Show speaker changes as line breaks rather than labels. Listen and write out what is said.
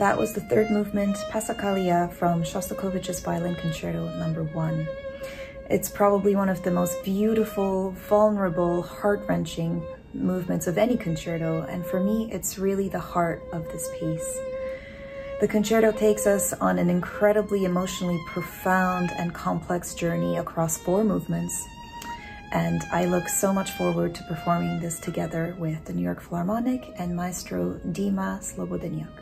That was the third movement, Passacaglia from Shostakovich's Violin Concerto number one. It's probably one of the most beautiful, vulnerable, heart-wrenching movements of any concerto, and for me, it's really the heart of this piece. The concerto takes us on an incredibly emotionally profound and complex journey across four movements, and I look so much forward to performing this together with the New York Philharmonic and Maestro Dima Slobodeniouk.